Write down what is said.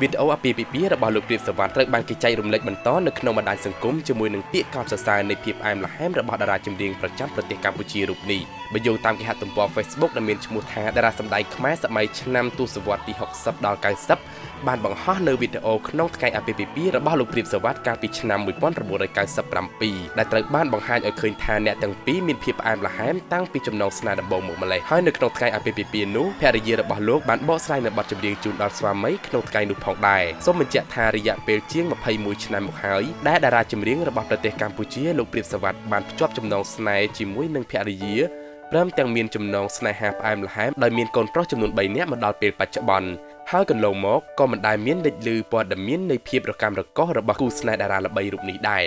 វីដេអូអាពាហ៍ពិពាហ៍របស់លោកព្រាបសវត្ថត្រូវបានគេចែករំលែកបន្តនៅក្នុងបណ្ដាញសង្គមជាមួយនឹងពាក្យកោតសរសើរនៃភាពផ្អែមល្ហែមរបស់តារាចម្រៀងប្រចាំប្រទេសកម្ពុជារូបនេះបើយោងតាមគេហទំព័រ Facebook ដែលមានឈ្មោះថាតារាសម្ដែងខ្មែរសម័យឆ្នាំទសវត្សរ៍ទី60ដល់90បានបង្ហោះនៅវីដេអូក្នុងថ្ងៃអាពាហ៍ពិពាហ៍របស់លោកព្រាបសវត្ថកាលពីឆ្នាំ1997ដែលត្រូវបានបង្ហាញឲ្យឃើញថាអ្នកទាំងពីរមានភាពផ្អែមល្ហែមតាំងពីចំណងស្នេហ៍ដំបូងមកម្លេះហើយនៅក្នុងថ្ងៃអាពាហ៍ពិពាហ៍នោះភរិយារបស់លោកបានបកស្រាយនៅបទចម្រៀងជូនដល់ស្វាមីក្នុងថ្ងៃនោះផងដែរសូមបញ្ជាក់ថារយៈពេលជាង21ឆ្នាំមកហើយដែលតារាចម្រៀងរបស់ប្រទេសកម្ពុជាលោកព្រាបសវត្ថបានភ្ជាប់ចំណងស្នេហ៍ជាមួយនឹងភរិយាព្រមទាំងមានចំណងស្នេហាផ្អែមល្ហែមដោយមានកូនប្រុសចំនួន3នាក់មកដល់ពេលបច្ចុប្បន្នហើយកន្លងមកក៏មិនដែលមានលេចលឺព័ត៌មាននៃភាពរកាំរកូសរបស់គូស្នេហ៍តារាល្បីរូបនេះដែរ